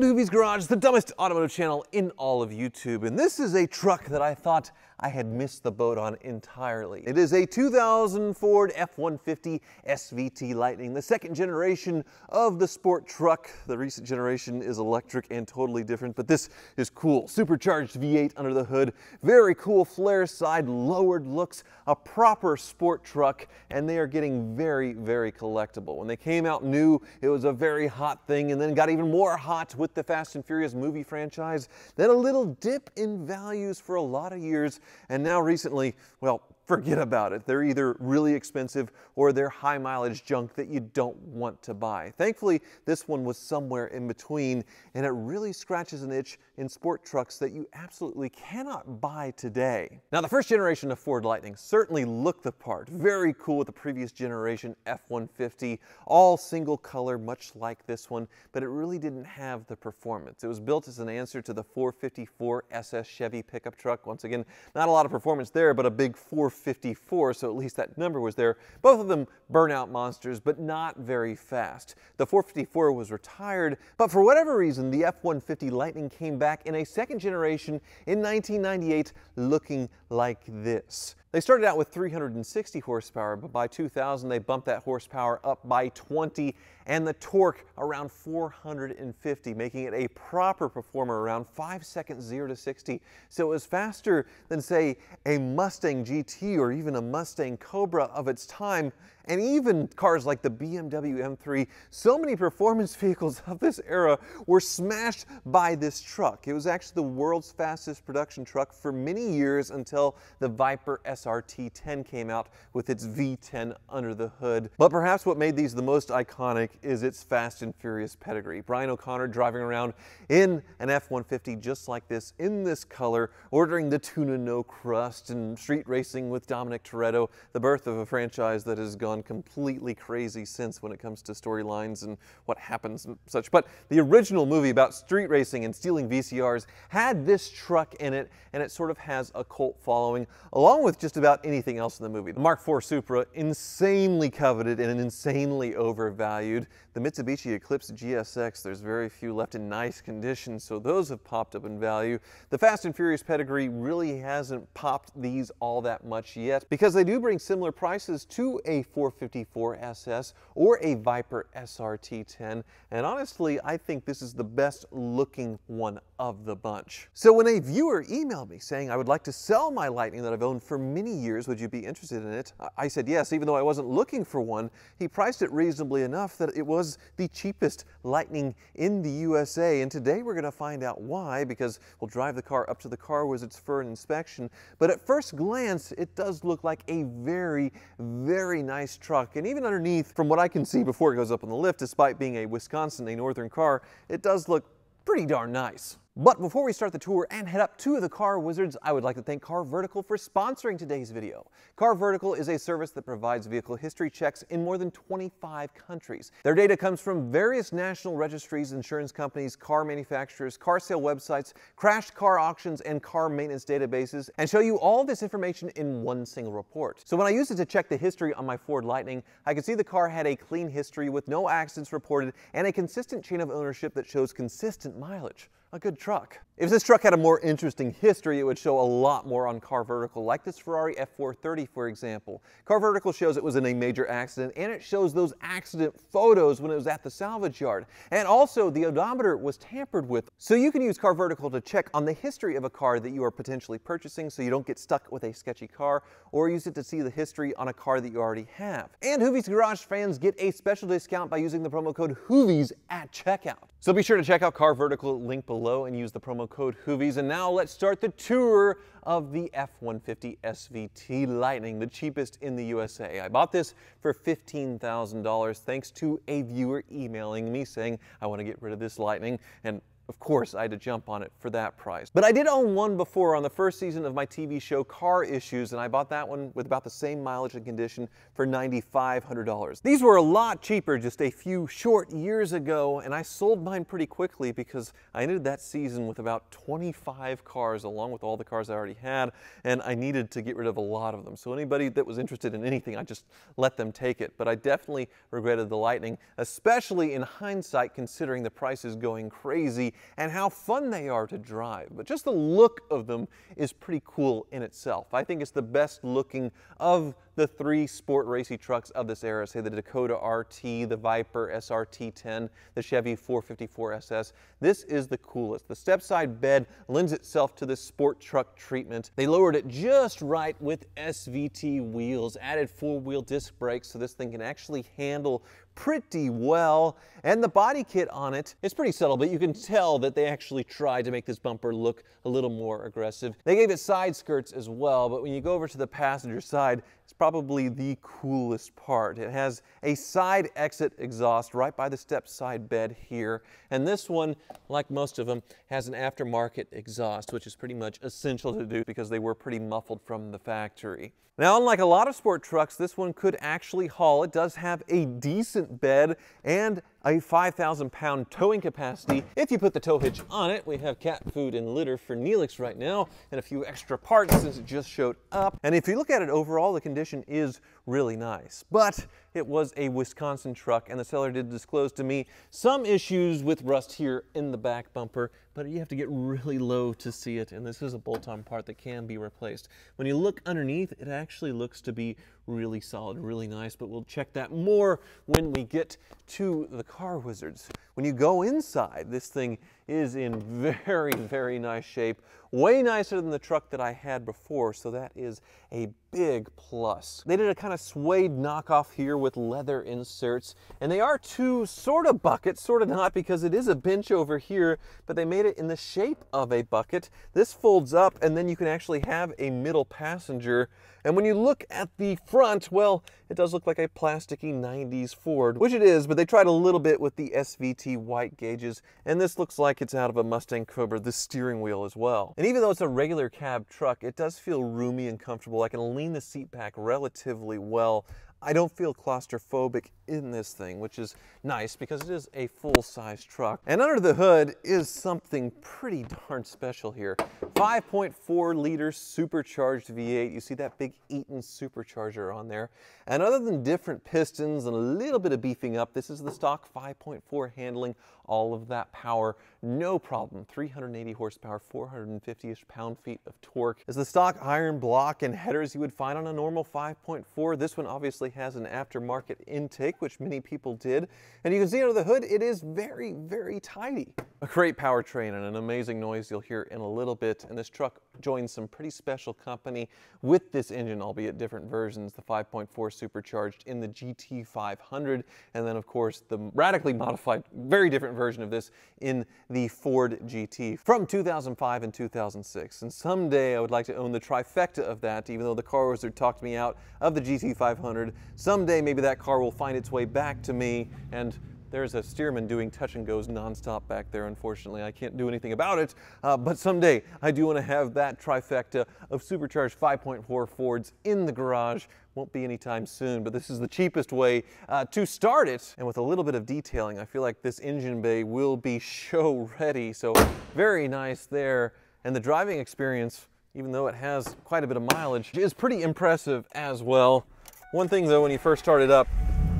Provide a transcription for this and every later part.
Welcome Garage, the dumbest automotive channel in all of YouTube. And this is a truck that I thought I had missed the boat on entirely. It is a 2000 Ford F-150 SVT Lightning, the second generation of the sport truck. The recent generation is electric and totally different, but this is cool. Supercharged V8 under the hood, very cool flare side lowered looks, a proper sport truck, and they are getting very, very collectible. When they came out new, it was a very hot thing, and then got even more hot with the Fast and Furious movie franchise. Then a little dip in values for a lot of years, and now recently, well, forget about it. They're either really expensive or they're high mileage junk that you don't want to buy. Thankfully, this one was somewhere in between and it really scratches an itch in sport trucks that you absolutely cannot buy today. Now, the first generation of Ford Lightning certainly looked the part. Very cool with the previous generation F-150, all single color, much like this one, but it really didn't have the performance. It was built as an answer to the 454 SS Chevy pickup truck. Once again, not a lot of performance there, but a big 4 54, so at least that number was there. Both of them burnout monsters, but not very fast. The 454 was retired, but for whatever reason, the F-150 Lightning came back in a second generation in 1998 looking like this. They started out with 360 horsepower, but by 2000 they bumped that horsepower up by 20 and the torque around 450, making it a proper performer around 5 seconds 0 to 60. So it was faster than, say, a Mustang GT or even a Mustang Cobra of its time and even cars like the BMW M3, so many performance vehicles of this era were smashed by this truck. It was actually the world's fastest production truck for many years until the Viper SRT10 came out with its V10 under the hood. But perhaps what made these the most iconic is its fast and furious pedigree. Brian O'Conner driving around in an F-150 just like this, in this color, ordering the tuna no crust and street racing with Dominic Toretto, the birth of a franchise that has gone gone completely crazy since when it comes to storylines and what happens and such. But the original movie about street racing and stealing VCRs had this truck in it, and it sort of has a cult following, along with just about anything else in the movie. The Mark IV Supra, insanely coveted and insanely overvalued. The Mitsubishi Eclipse GSX, there's very few left in nice condition, so those have popped up in value. The Fast and Furious pedigree really hasn't popped these all that much yet, because they do bring similar prices to a 4 454 SS or a Viper SRT10. And honestly, I think this is the best looking one of the bunch. So when a viewer emailed me saying I would like to sell my Lightning that I've owned for many years, would you be interested in it? I said yes, even though I wasn't looking for one. He priced it reasonably enough that it was the cheapest Lightning in the USA. And today we're going to find out why, because we'll drive the car up to the car wizards for an inspection. But at first glance, it does look like a very, very nice truck. And even underneath, from what I can see before it goes up on the lift, despite being a Wisconsin, a northern car, it does look pretty darn nice. But before we start the tour and head up to the Car Wizards, I would like to thank Car Vertical for sponsoring today's video. Car Vertical is a service that provides vehicle history checks in more than 25 countries. Their data comes from various national registries, insurance companies, car manufacturers, car sale websites, crashed car auctions, and car maintenance databases, and show you all this information in one single report. So when I used it to check the history on my Ford Lightning, I could see the car had a clean history with no accidents reported and a consistent chain of ownership that shows consistent mileage a good truck. If this truck had a more interesting history, it would show a lot more on Car Vertical, like this Ferrari F430, for example. Car Vertical shows it was in a major accident, and it shows those accident photos when it was at the salvage yard. And also, the odometer was tampered with. So you can use Car Vertical to check on the history of a car that you are potentially purchasing so you don't get stuck with a sketchy car, or use it to see the history on a car that you already have. And Hoovie's Garage fans get a special discount by using the promo code HOOVIES at checkout. So be sure to check out Car Vertical, link below, and use the promo code HOOVIES. And now let's start the tour of the F-150 SVT Lightning, the cheapest in the USA. I bought this for $15,000 thanks to a viewer emailing me saying, I want to get rid of this Lightning, and of course, I had to jump on it for that price. But I did own one before on the first season of my TV show Car Issues, and I bought that one with about the same mileage and condition for $9,500. These were a lot cheaper just a few short years ago, and I sold mine pretty quickly because I ended that season with about 25 cars along with all the cars I already had, and I needed to get rid of a lot of them. So anybody that was interested in anything, I just let them take it. But I definitely regretted the Lightning, especially in hindsight considering the prices going crazy and how fun they are to drive. But just the look of them is pretty cool in itself. I think it's the best looking of the three sport racy trucks of this era, say the Dakota RT, the Viper SRT10, the Chevy 454 SS. This is the coolest. The step-side bed lends itself to this sport truck treatment. They lowered it just right with SVT wheels, added four-wheel disc brakes so this thing can actually handle pretty well. And the body kit on it is pretty subtle, but you can tell that they actually tried to make this bumper look a little more aggressive. They gave it side skirts as well, but when you go over to the passenger side, it's probably the coolest part. It has a side exit exhaust right by the step side bed here. And this one, like most of them, has an aftermarket exhaust, which is pretty much essential to do because they were pretty muffled from the factory. Now, unlike a lot of sport trucks, this one could actually haul. It does have a decent bed and a 5,000 pound towing capacity. If you put the tow hitch on it, we have cat food and litter for Neelix right now and a few extra parts since it just showed up. And if you look at it overall, the condition is really nice. But it was a Wisconsin truck and the seller did disclose to me some issues with rust here in the back bumper, but you have to get really low to see it and this is a bolt-on part that can be replaced. When you look underneath, it actually looks to be really solid, really nice, but we'll check that more when we get to the Car Wizards. When you go inside, this thing is in very, very nice shape. Way nicer than the truck that I had before, so that is a big plus. They did a kind of suede knockoff here with leather inserts, and they are two sort of buckets, sort of not because it is a bench over here, but they made it in the shape of a bucket. This folds up, and then you can actually have a middle passenger. And when you look at the front, well, it does look like a plasticky 90s Ford, which it is, but they tried a little bit with the SVT white gauges, and this looks like it's out of a Mustang Cobra, the steering wheel as well. And even though it's a regular cab truck, it does feel roomy and comfortable. I can lean the seat back relatively well. I don't feel claustrophobic in this thing, which is nice because it is a full-size truck. And under the hood is something pretty darn special here. 5.4 liter supercharged V8. You see that big Eaton supercharger on there. And other than different pistons and a little bit of beefing up, this is the stock 5.4 handling all of that power, no problem. 380 horsepower, 450-ish pound-feet of torque. Is the stock iron block and headers you would find on a normal 5.4. This one obviously has an aftermarket intake, which many people did. And you can see under the hood, it is very, very tidy. A great powertrain and an amazing noise you'll hear in a little bit. And this truck joins some pretty special company with this engine, albeit different versions. The 5.4 supercharged in the GT500. And then, of course, the radically modified, very different version of this in the Ford GT from 2005 and 2006. And someday I would like to own the trifecta of that, even though the car wizard talked me out of the GT500. Someday maybe that car will find its way back to me and there's a Stearman doing touch and goes nonstop back there. Unfortunately, I can't do anything about it. Uh, but someday I do want to have that trifecta of supercharged 5.4 Fords in the garage. Won't be anytime soon, but this is the cheapest way uh, to start it. And with a little bit of detailing, I feel like this engine bay will be show ready. So very nice there. And the driving experience, even though it has quite a bit of mileage, is pretty impressive as well. One thing though, when you first start it up,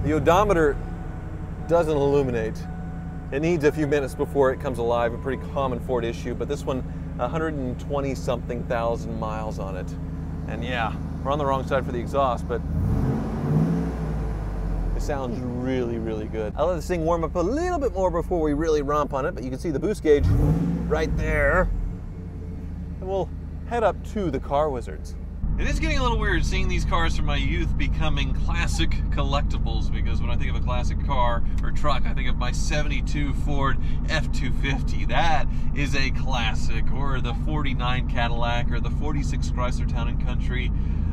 the odometer doesn't illuminate. It needs a few minutes before it comes alive, a pretty common Ford issue, but this one, 120 something thousand miles on it. And yeah, we're on the wrong side for the exhaust, but it sounds really, really good. I'll let this thing warm up a little bit more before we really romp on it, but you can see the boost gauge right there. And we'll head up to the Car Wizards. It is getting a little weird seeing these cars from my youth becoming classic collectibles because when I think of a classic car or truck, I think of my 72 Ford F-250. That is a classic. Or the 49 Cadillac or the 46 Chrysler Town & Country.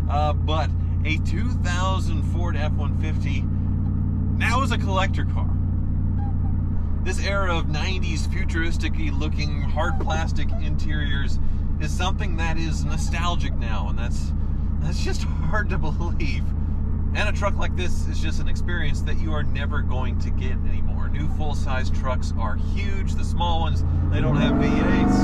Uh, but a 2000 Ford F-150 now is a collector car. this era of 90s futuristic looking hard plastic interiors is something that is nostalgic now, and that's that's just hard to believe. And a truck like this is just an experience that you are never going to get anymore. New full-size trucks are huge. The small ones, they don't have V8s.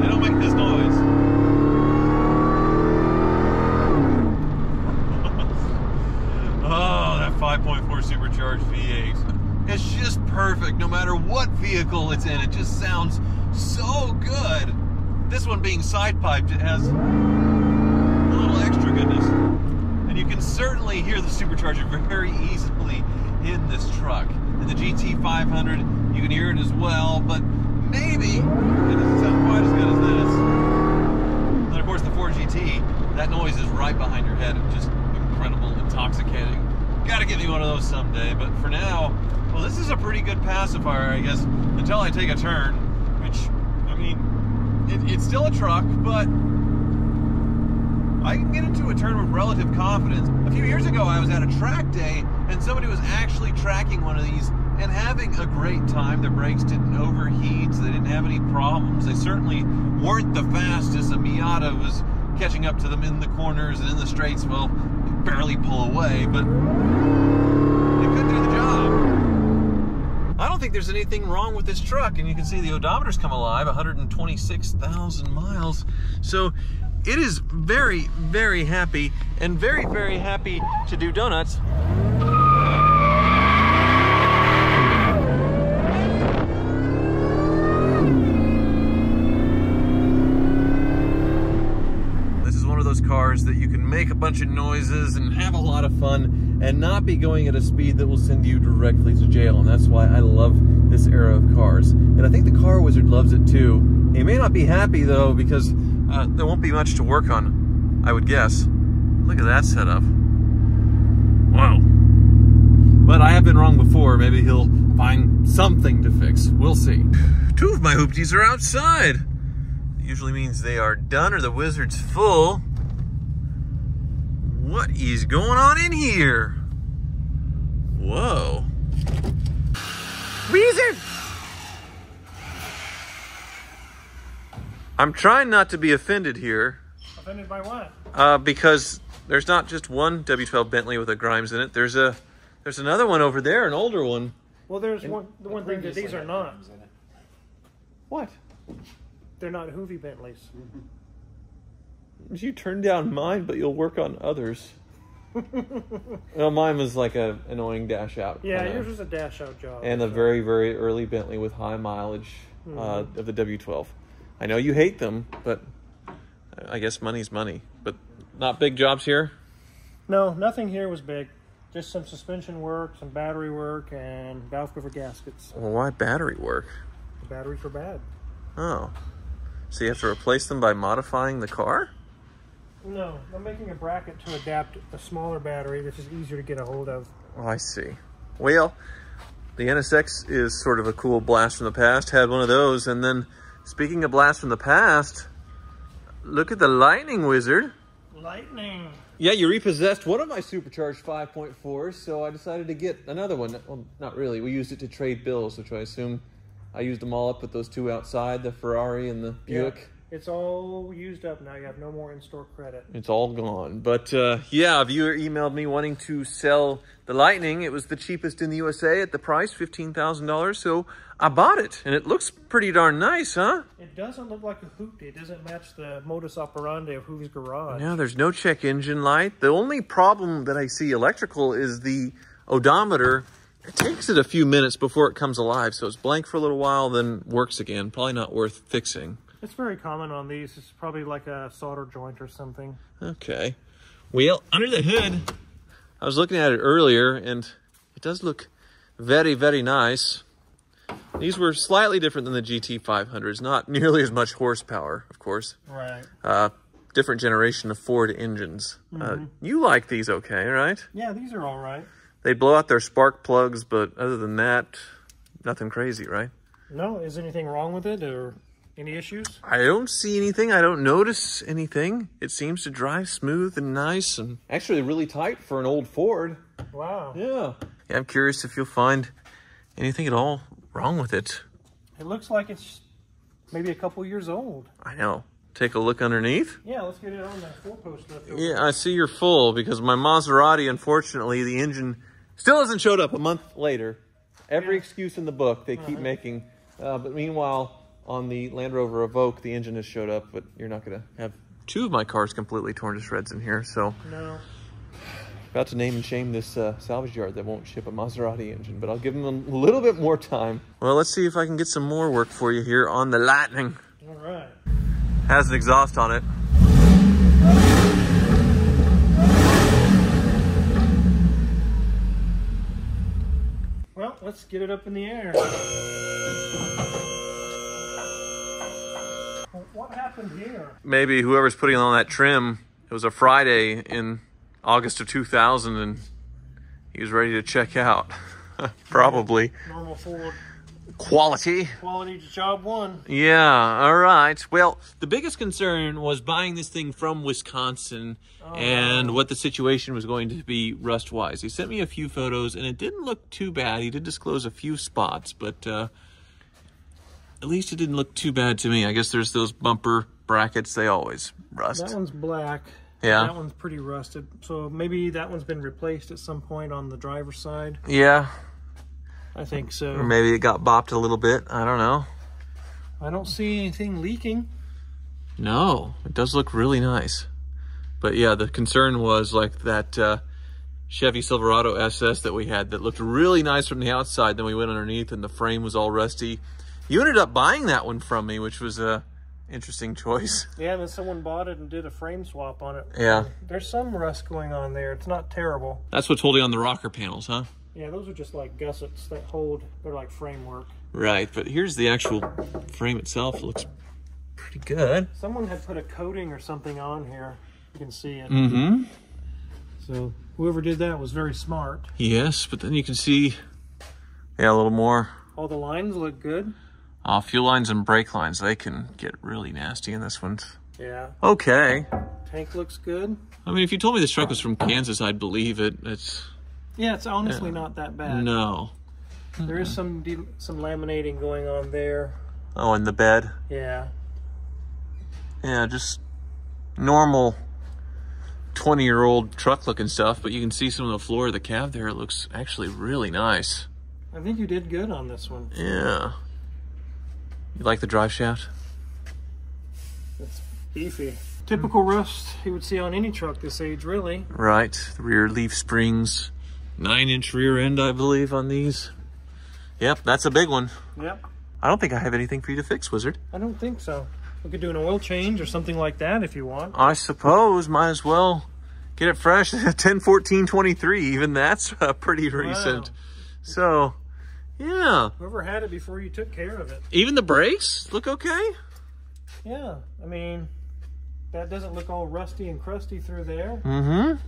They don't make this noise. oh, that 5.4 supercharged V8. It's just perfect no matter what vehicle it's in. It just sounds so good. This one being side piped, it has a little extra goodness. And you can certainly hear the supercharger very easily in this truck. In the GT500, you can hear it as well, but maybe it doesn't sound quite as good as this. And of course, the Ford GT, that noise is right behind your head. It's just incredible, intoxicating. Gotta get me one of those someday, but for now, well, this is a pretty good pacifier, I guess, until I take a turn, mean, it, it's still a truck, but I can get into a turn with relative confidence. A few years ago, I was at a track day, and somebody was actually tracking one of these and having a great time. Their brakes didn't overheat, so they didn't have any problems. They certainly weren't the fastest. A Miata was catching up to them in the corners and in the straights, well, barely pull away, but it could do the job. I don't think there's anything wrong with this truck, and you can see the odometer's come alive, 126,000 miles. So it is very, very happy and very, very happy to do donuts. This is one of those cars that you can make a bunch of noises and have a lot of fun and not be going at a speed that will send you directly to jail. And that's why I love this era of cars. And I think the Car Wizard loves it too. He may not be happy though because uh, there won't be much to work on, I would guess. Look at that setup. Wow. But I have been wrong before. Maybe he'll find something to fix. We'll see. Two of my hoopties are outside. It Usually means they are done or the wizard's full. What is going on in here? Whoa. Wizard! I'm trying not to be offended here. Offended by what? Uh, because there's not just one W12 Bentley with a Grimes in it. There's a there's another one over there, an older one. Well, there's one. The one thing that these are not. What? They're not Hoovie Bentleys. You turned down mine, but you'll work on others. well, mine was like a annoying dash out. Yeah, kinda. yours was a dash out job. and a so- very very early Bentley with high mileage uh, of the W12. I know you hate them, but I guess money's money. But not big jobs here. No, nothing here was big. Just some suspension work, some battery work, and valve cover gaskets. Well, why battery work? The batteries were bad. Oh, so you have to replace them by modifying the car? No, I'm making a bracket to adapt a smaller battery. This is easier to get a hold of. Oh, I see. Well, the NSX is sort of a cool blast from the past. Had one of those, and then speaking of blast from the past, look at the Lightning Wizard. Lightning. Yeah, you repossessed one of my supercharged 5.4s, so I decided to get another one. Well, not really. We used it to trade bills, which I assume I used them all up with those two outside, the Ferrari and the Buick. It's all used up now. You have no more in-store credit. It's all gone. But uh, yeah, a viewer emailed me wanting to sell the Lightning. It was the cheapest in the USA at the price, $15,000. So I bought it, and it looks pretty darn nice, huh? It doesn't look like a hoopty. It doesn't match the modus operandi of Hoovie's garage. Yeah, there's no check engine light. The only problem that I see electrical is the odometer. It takes it a few minutes before it comes alive, so it's blank for a little while, then works again. Probably not worth fixing. It's very common on these. It's probably like a solder joint or something. Okay. Well, under the hood, I was looking at it earlier, and it does look very, very nice. These were slightly different than the GT500s, not nearly as much horsepower, of course. Right. Uh, different generation of Ford engines. Uh, you like these okay, right? Yeah, these are all right. They blow out their spark plugs, but other than that, nothing crazy, right? No, is anything wrong with it or any issues? I don't see anything. I don't notice anything. It seems to drive smooth and nice and actually really tight for an old Ford. Wow. Yeah. yeah I'm curious if you'll find anything at all wrong with it. It looks like it's maybe a couple years old. I know. Take a look underneath. Yeah, let's get it on that four post. Yeah, I see you're full because my Maserati, unfortunately, the engine still hasn't showed up a month later. Every excuse in the book they keep making. Uh, but meanwhile, on the Land Rover Evoque, the engine has showed up, but you're not going to have two of my cars completely torn to shreds in here. So, No. about to name and shame this uh, salvage yard that won't ship a Maserati engine, but I'll give them a little bit more time. Well, let's see if I can get some more work for you here on the Lightning. All right. Has an exhaust on it. Well, let's get it up in the air. What happened here? maybe whoever's putting on that trim, it was a Friday in August of 2000 and he was ready to check out. Probably. Normal Ford Quality. quality job one. Yeah, all right. Well, the biggest concern was buying this thing from Wisconsin and what the situation was going to be rust wise. He sent me a few photos and it didn't look too bad. He did disclose a few spots, but uh, at least it didn't look too bad to me. I guess there's those bumper brackets, they always rust. That one's black. Yeah. That one's pretty rusted. So maybe that one's been replaced at some point on the driver's side. Yeah, I think so. or maybe it got bopped a little bit. I don't know. I don't see anything leaking. No, it does look really nice. But yeah, the concern was like that uh, Chevy Silverado SS that we had that looked really nice from the outside. Then we went underneath and the frame was all rusty. You ended up buying that one from me, which was a interesting choice. Yeah, and then someone bought it and did a frame swap on it. Yeah. There's some rust going on there. It's not terrible. That's what's holding on the rocker panels, huh? Yeah, those are just like gussets that hold. They're like framework. Right, but here's the actual frame itself. It looks pretty good. Someone had put a coating or something on here. You can see it. Mm-hmm. So whoever did that was very smart. Yes, but then you can see, yeah, a little more All the lines look good. Uh, fuel lines and brake lines, they can get really nasty in this one. Yeah. Okay. Tank looks good. I mean, if you told me this truck was from Kansas, I'd believe it. It's Yeah, it's honestly not that bad. no. There is some de- some laminating going on there. Oh, and the bed. Yeah. Yeah, just normal 20 year old truck looking stuff, but you can see some of the floor of the cab there. It looks actually really nice. I think you did good on this one. Yeah. You like the drive shaft? It's beefy. Typical rust you would see on any truck this age, really. Right. The rear leaf springs, nine inch rear end, I believe, on these. Yep, that's a big one. Yep. I don't think I have anything for you to fix, Wizard. I don't think so. We could do an oil change or something like that if you want. I suppose might as well get it fresh 10 14 23 even that's uh, pretty recent so yeah Whoever had it before you took care of it. even the brakes look okay Yeah. I mean, that doesn't look all rusty and crusty through there. mm-hmm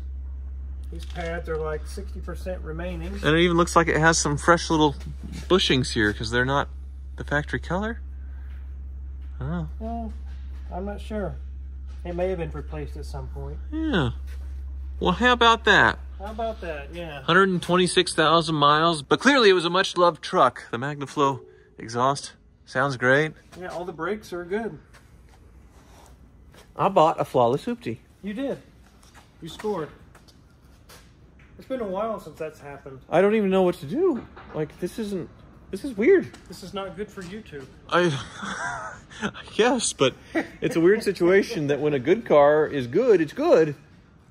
These pads are like 60% remaining. and it even looks like it has some fresh little bushings here because they're not the factory color I don't. oh Well, I'm not sure. It may have been replaced at some point. yeah well how about that How about that? Yeah. 126,000 miles but clearly it was a much loved truck the magnaflow exhaust sounds great Yeah, all the brakes are good. I bought a flawless hoopty You did. You scored. It's been a while since that's happened. I don't even know what to do. Like this isn't. This is weird. This is not good for YouTube. I. yes, but it's a weird situation that when a good car is good, it's good.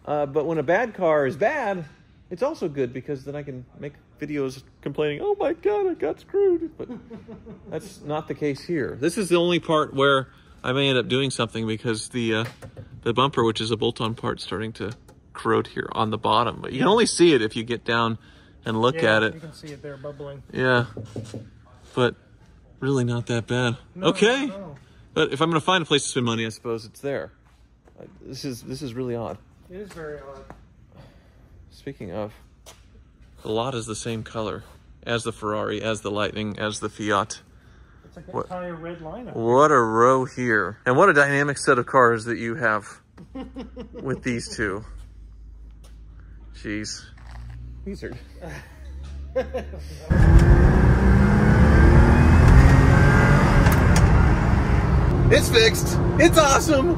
Uh, but when a bad car is bad, it's also good because then I can make videos complaining, "Oh my god, I got screwed." But that's not the case here. This is the only part where I may end up doing something because the uh, the bumper, which is a bolt-on part, starting to corrode here on the bottom. But you can only see it if you get down and look Yeah, at it. You can see it there bubbling. Yeah, but really not that bad. No, okay, no. but if I'm gonna find a place to spend money, I suppose it's there. Uh, This is this is really odd. It is very odd. Speaking of, the lot is the same color as the Ferrari, as the Lightning, as the Fiat. It's like an What? entire red lineup. What a row here, and what a dynamic set of cars that you have with these two. Jeez, these are It's fixed. It's awesome.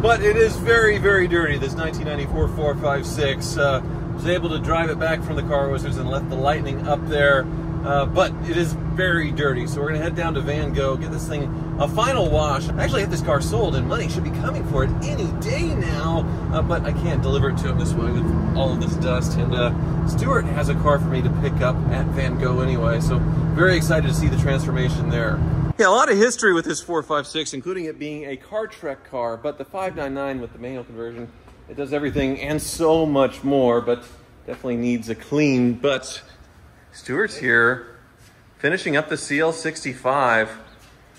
But it is very, very dirty. This 1994 456. Uh, was able to drive it back from the car wizards and left the lightning up there. Uh, but it is very dirty. So we're gonna head down to Van Gogh, get this thing a final wash. I actually had this car sold and money should be coming for it any day now, uh, but I can't deliver it to him this way with all of this dust. And uh, Stuart has a car for me to pick up at Van Gogh anyway, so very excited to see the transformation there. Yeah, a lot of history with this 456, including it being a CarTrek car, but the 599 with the manual conversion, it does everything and so much more, but definitely needs a clean. But Stuart's here, finishing up the CL65.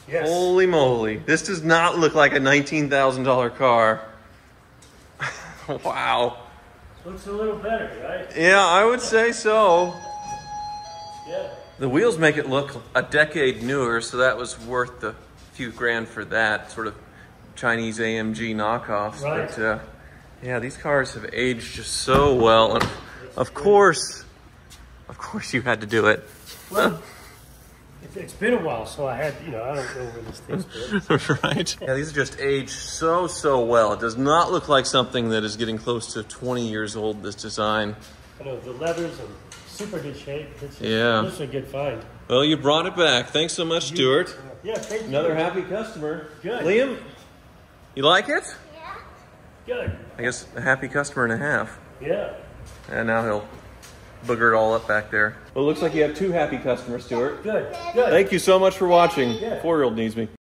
Yes. Holy moly. This does not look like a $19,000 car. wow. Looks a little better, right? Yeah, I would say so. Yeah. The wheels make it look a decade newer, so that was worth the few grand for that sort of Chinese AMG knockoffs. Right. But uh, yeah, these cars have aged just so well. And of course, of course you had to do it. Well, it's, it's been a while, so I had, you know, I don't know where this thing's been. right? Yeah, these are just aged so, so well. It does not look like something that is getting close to 20 years old, this design. I know the leather's in super good shape. It's, Yeah. This is a good find. Well, you brought it back. Thanks so much, Stuart. Yeah, thank you. Another happy customer. Good. Liam, you like it? Yeah. Good. I guess a happy customer and a half. Yeah. And now he'll booger it all up back there. Well, it looks like you have two happy customers, Stuart. Good. Good. Thank you so much for watching. Four-year-old needs me.